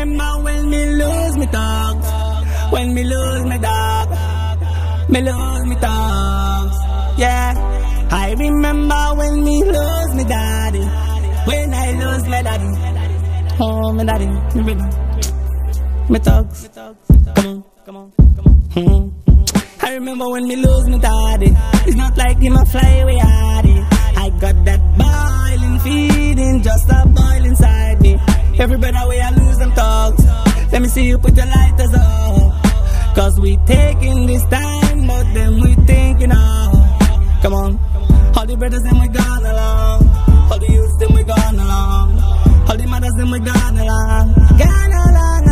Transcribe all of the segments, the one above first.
remember when me lose me dogs, when me lose my dog, me lose me dogs. Yeah, I remember when me lose me daddy, when I lose my daddy. Oh, my daddy, me rhythm, me thugs. Come on, come on, come on. hmm I remember when me lose my daddy. It's not like him a fly away hardy. I got that boiling feeling, just a boil inside me. Everybody way I see you put your lighters up. Cause we taking this time, but then we thinking of. Come on. All the brothers them we gone along. All the youths them we gone along. All the mothers them we gone along. Gone along.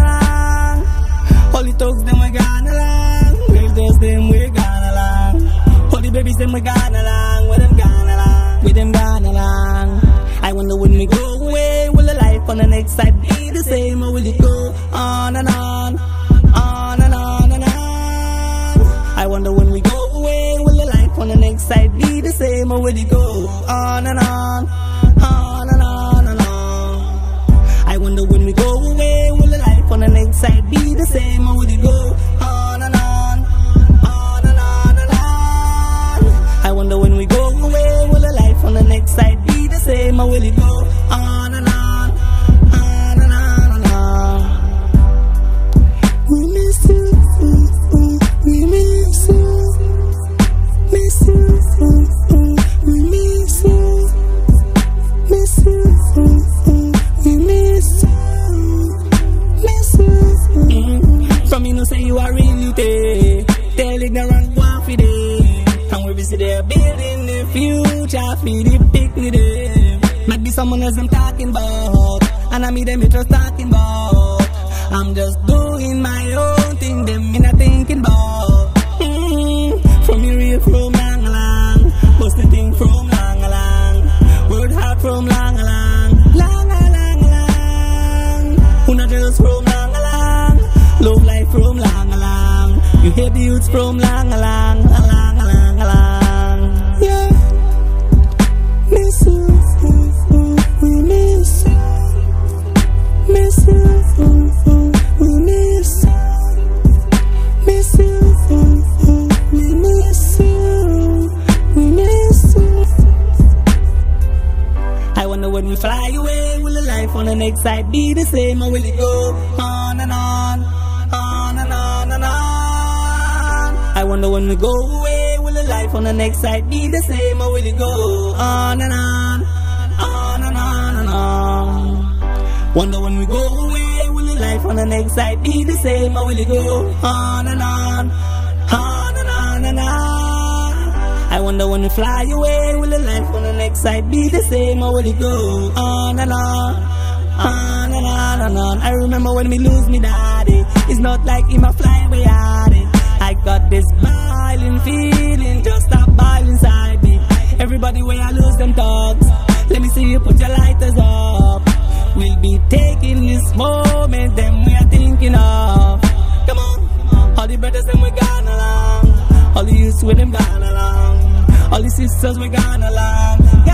On the next side be the same or will it go on and on, on and on and on? I wonder when we go away, will the life on the next side be the same or will it go on and on, on and on and on? I wonder when we go away, will the life on the next side be the same or will it go on and on, on and on and on? I wonder when we go away, will the life on the next side be the same or will it go you, miss you, miss you. From you know say you are real you day, tell ignorant one for day. And we busy there building the future for the picnic day. Might be someone else I'm talking about, and I mean them it just talking about. I'm just doing my own thing, them me not thinking about. The from long along, along along along. Yeah. Miss you, we miss you. Miss you, we miss you. Miss you, we miss you. We miss you. I wonder when we fly away, will the life on the next side be the same or will it go on and on wonder when we go away, will the life on the next side be the same or will it go on and on, on and on and on? Wonder when we go away, will the life on the next side be the same or will it go on and on, on and on and on? I wonder when we fly away, will the life on the next side be the same or will it go on and on, on and on and on? I remember when we lose me daddy, it's not like him a fly away. This boiling feeling, just a boil inside me. Everybody where I lose them dogs, let me see you put your lighters up. We'll be taking this moment, then we are thinking of. Come on, all the brothers and we gone along, all the youths with them gone along, all the sisters we gone along.